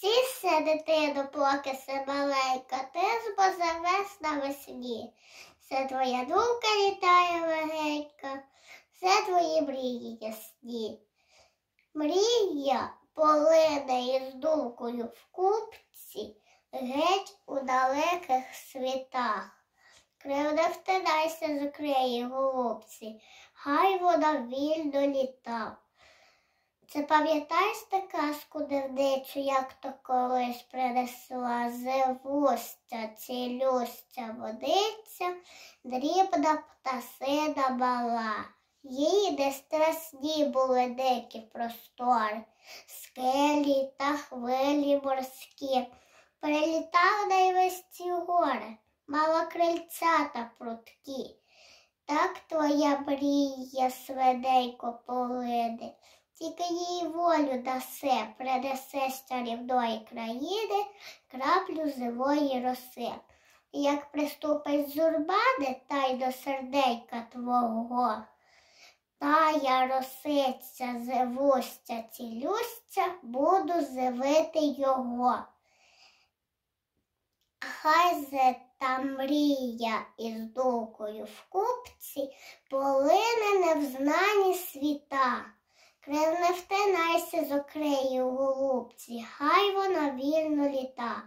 Тішся, дитино, поки се маленька, ти ж бо на весні. Все твоя думка літає легенька, все твої мрії ясні. Мрія полине із думкою в купці, геть у далеких світах. Кривда втинайся з краї голубці, хай вона вільно літа. Це пам'ятаєш ти казку як то колись принесла зивустя, цілюща водиця, дрібна птасина мала. Їй не страсні були дикі простори, скелі та хвилі морські. Прилітав найвисті гори, мала крильця та прутки. Так твоя мрія свиненько полине, тільки їй волю дасе, принесе з чарівної країни краплю живої роси. Як приступить зурбани та й до серденька твого, та я росиця, зивуща, цілюща, буду зивити його. Хай зе та мрія із думкою в купці полине невзнані світа. Крив не втинайся з окрею голубці, хай вона вільно літа.